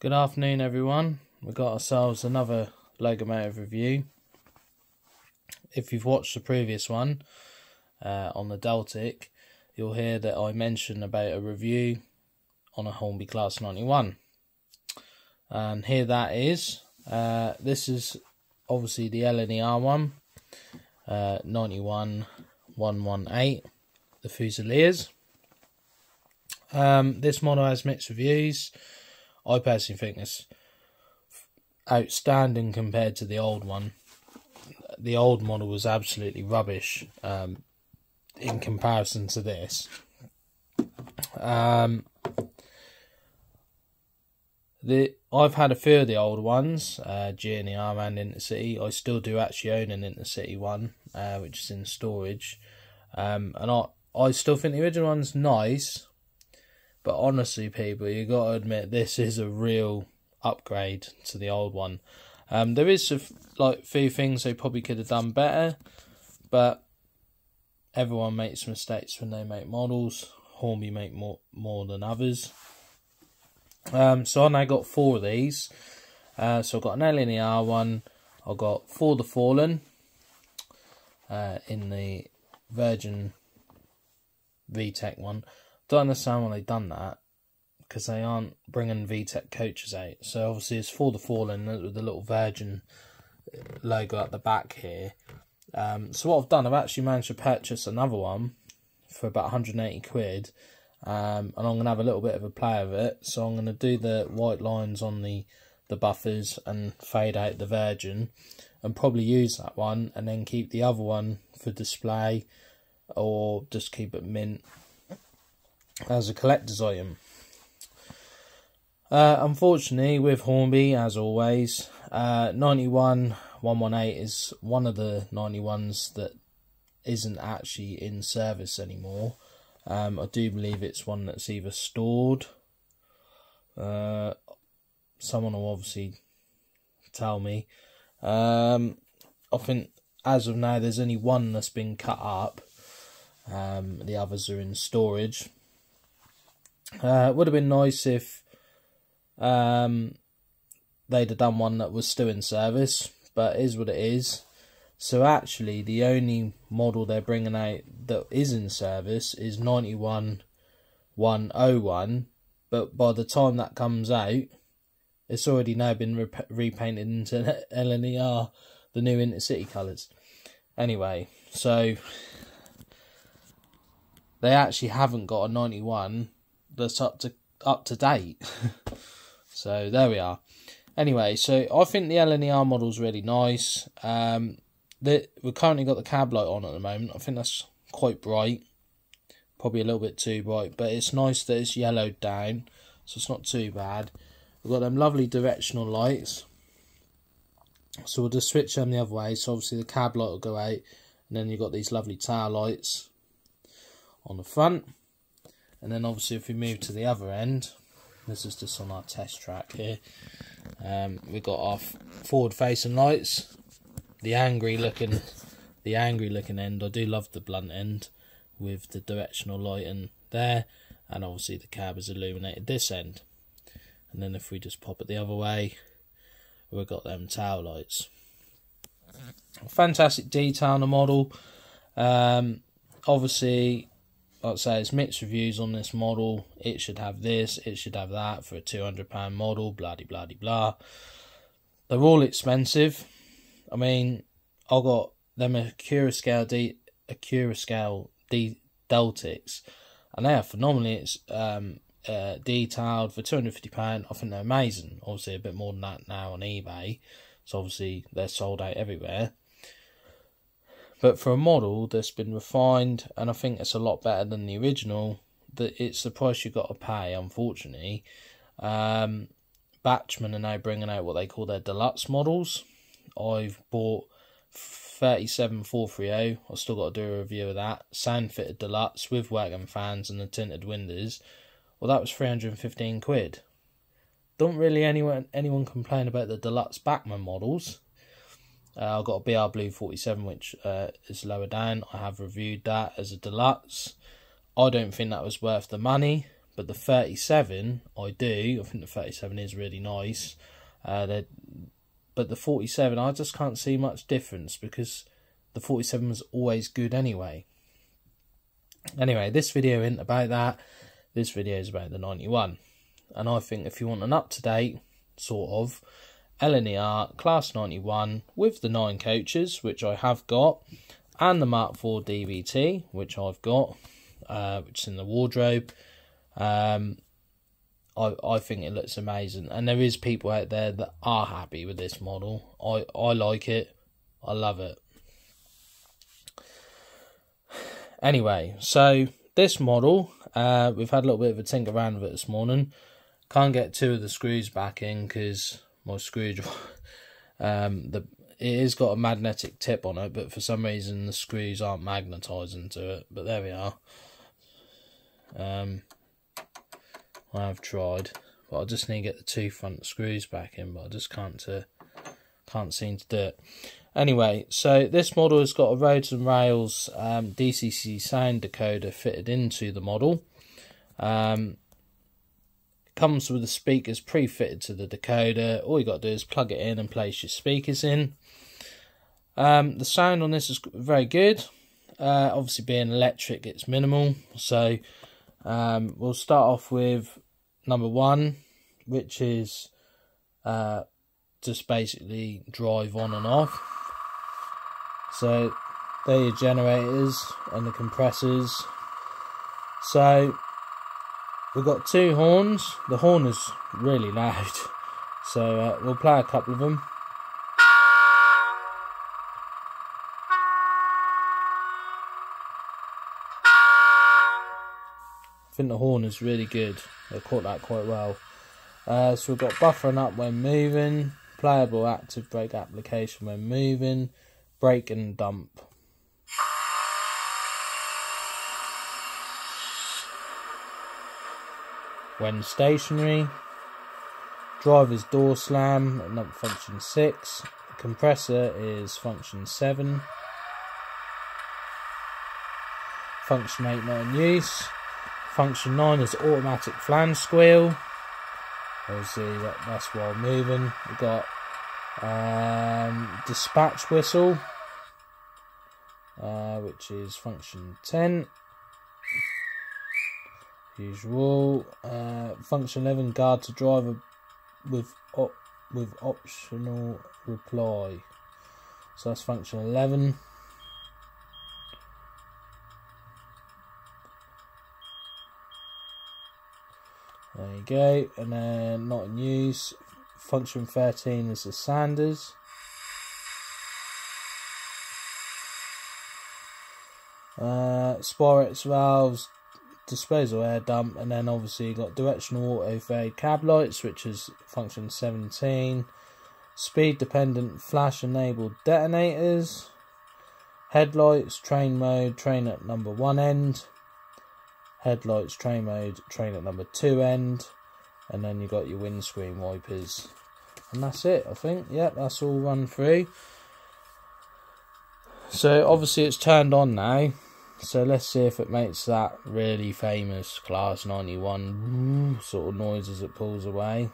Good afternoon, everyone. We've got ourselves another Logomotive review. If you've watched the previous one uh, on the Deltic, you'll hear that I mentioned about a review on a Hornby Class 91. And here that is. Uh, this is obviously the LNER one, uh, 91 118, the Fusiliers. Um, this model has mixed reviews. I personally think it's outstanding compared to the old one. The old model was absolutely rubbish um, in comparison to this. Um, the I've had a few of the old ones, uh, GNER and Intercity. I still do actually own an Intercity one, uh, which is in storage, um, and I I still think the original one's nice. But honestly, people, you got to admit this is a real upgrade to the old one. Um, there is a, like few things they probably could have done better, but everyone makes mistakes when they make models. Hornby make more more than others. Um, so I now got four of these. Uh, so I've got an LNER one. I've got For the Fallen uh, in the Virgin VTEC one. Don't understand why they've done that because they aren't bringing VTEC coaches out. So obviously it's for the fallen with the little Virgin logo at the back here. Um, so what I've done, I've actually managed to purchase another one for about 180 quid. Um, and I'm going to have a little bit of a play of it. So I'm going to do the white lines on the, the buffers and fade out the Virgin. And probably use that one and then keep the other one for display. Or just keep it mint as a collector's item. Uh, unfortunately, with Hornby, as always, uh, 91 118 is one of the 91s that isn't actually in service anymore. Um, I do believe it's one that's either stored. Uh, someone will obviously tell me. Um, I think as of now, there's only one that's been cut up. Um, the others are in storage. Uh, it would have been nice if um, they'd have done one that was still in service, but is what it is. So actually, the only model they're bringing out that is in service is 91101, but by the time that comes out, it's already now been rep repainted into LNER, the new Intercity colours. Anyway, so they actually haven't got a 91 that's up to up to date. so there we are. Anyway, so I think the LNER model is really nice. Um, the, we've currently got the cab light on at the moment. I think that's quite bright, probably a little bit too bright, but it's nice that it's yellowed down, so it's not too bad. We've got them lovely directional lights. So we'll just switch them the other way. So obviously the cab light will go out, and then you've got these lovely tail lights on the front. And then obviously if we move to the other end, this is just on our test track here. Um, we've got our forward facing lights, the angry looking, the angry looking end. I do love the blunt end with the directional lighting there, and obviously the cab is illuminated this end. And then if we just pop it the other way, we've got them tail lights. Fantastic detail on the model. Um, obviously, like I say, it's mixed reviews on this model. It should have this, it should have that for a £200 model, blah, blah, blah, blah. They're all expensive. I mean, I got them Accurascale D, Accurascale D Deltics, and they are phenomenally um, uh, detailed for £250. I think they're amazing. Obviously, a bit more than that now on eBay. So, obviously, they're sold out everywhere. But for a model that's been refined, and I think it's a lot better than the original, that it's the price you've got to pay, unfortunately. Um, Bachmann are now bringing out what they call their deluxe models. I've bought 37430. I've still got to do a review of that. Sound fitted deluxe with wagon fans and the tinted windows. Well, that was 315 quid. Don't really anyone anyone complain about the deluxe Bachmann models. Uh, I've got a BR Blue 47, which uh, is lower down. I have reviewed that as a deluxe. I don't think that was worth the money, but the 37 I do. I think the 37 is really nice. Uh, but the 47 I just can't see much difference because the 47 was always good anyway. Anyway, this video isn't about that. This video is about the 91. And I think if you want an up-to-date sort of LNER Class 91 with the 9 coaches, which I have got, and the Mark IV DVT, which I've got, uh, which is in the wardrobe. Um, I, I think it looks amazing. And there is people out there that are happy with this model. I, I like it. I love it. Anyway, so this model, uh, we've had a little bit of a tinker around with it this morning. Can't get two of the screws back in because my screwdriver, um, the it has got a magnetic tip on it, but for some reason the screws aren't magnetising to it. But there we are. Um, I have tried, but I just need to get the two front screws back in, but I just can't to, uh, can't seem to do it. Anyway, so this model has got a Roads and Rails um, DCC sound decoder fitted into the model. Um, comes with the speakers pre-fitted to the decoder. All you got to do is plug it in and place your speakers in. Um, the sound on this is very good. Uh, obviously, being electric, it's minimal. So um, we'll start off with number one, which is uh, just basically drive on and off. So there your generators and the compressors. So we've got two horns. The horn is really loud. So uh, we'll play a couple of them. I think the horn is really good. They caught that quite well. Uh, so we've got buffering up when moving, playable active brake application when moving, brake and dump. When stationary, driver's door slam at function 6, compressor is function 7, function 8 not in use, function 9 is automatic flange squeal, obviously that, that's while moving, we've got um, dispatch whistle, uh, which is function 10. Usual. Uh, function 11, guard to driver with op with optional reply. So that's function 11. There you go. And then not in use. Function 13 is the Sanders. Uh, Spirax valves, disposal air dump, and then obviously got directional auto fade cab lights, which is function 17. Speed dependent flash enabled detonators. Headlights, train mode, train at number one end. Headlights, train mode, train at number two end. And then you got your windscreen wipers and that's it I think yep that's all run through so obviously it's turned on now so let's see if it makes that really famous class 91 sort of noise as it pulls away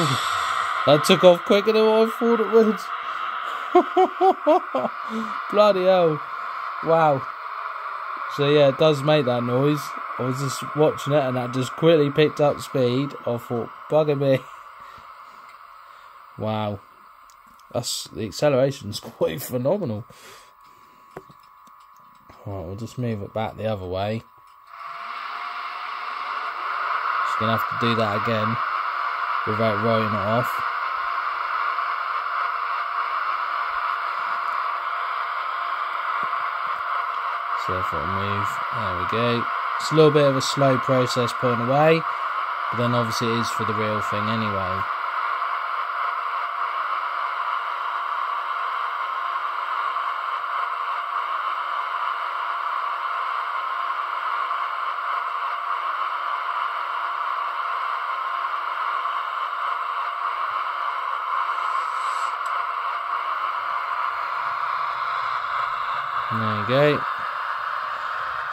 that took off quicker than what I thought it would. Bloody hell. Wow. So yeah, it does make that noise. I was just watching it and that just quickly picked up speed. I thought, bugger me. Wow. That's the acceleration's quite phenomenal. Alright, we'll just move it back the other way. Just gonna have to do that again without writing it off. So it'll move. There we go. It's a little bit of a slow process putting away, but then obviously it is for the real thing anyway. There you go.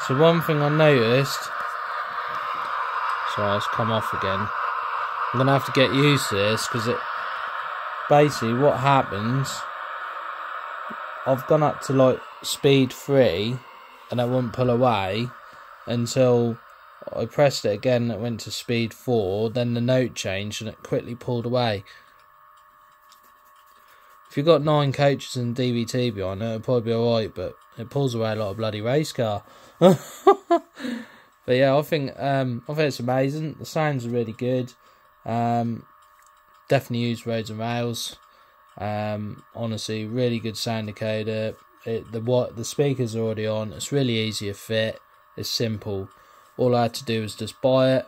So one thing I noticed. Sorry, it's come off again. I'm gonna have to get used to this because it basically what happens. I've gone up to like speed three, and it won't pull away until I pressed it again. It went to speed four. Then the note changed and it quickly pulled away. If you've got nine coaches and DVT behind it, it'll probably be alright, but it pulls away a lot of bloody race car. but yeah, I think um, I think it's amazing. The sounds are really good. Um, definitely use roads and rails. Um, honestly, really good sound decoder. It, the what the speakers are already on. It's really easy to fit. It's simple. All I had to do was just buy it,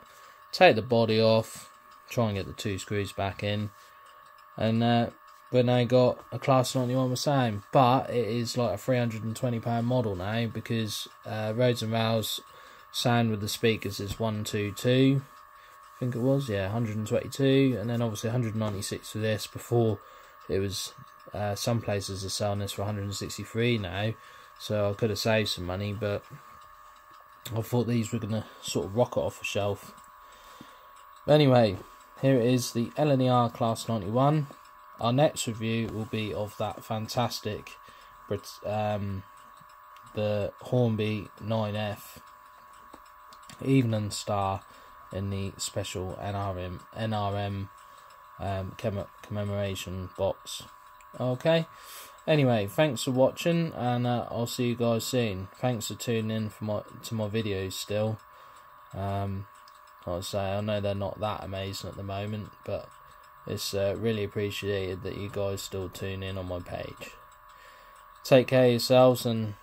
take the body off, try and get the two screws back in, and uh, when they got a class 91 the same but it is like a 320 pound model now because uh, roads and rails sound with the speakers is 122 i think it was yeah 122 and then obviously 196 for this before it was uh, some places are selling this for 163 now so i could have saved some money but i thought these were gonna sort of rocket off a shelf. But anyway here it is the LNER class 91 our next review will be of that fantastic um, the Hornby 9F Evening Star in the special NRM NRM um, commemoration box. Okay. Anyway, thanks for watching, and uh, I'll see you guys soon. Thanks for tuning in for my to my videos. Still, um, I say, I know they're not that amazing at the moment, but it's uh, really appreciated that you guys still tune in on my page. Take care yourselves, and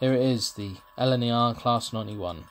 here it is the LNER Class 91.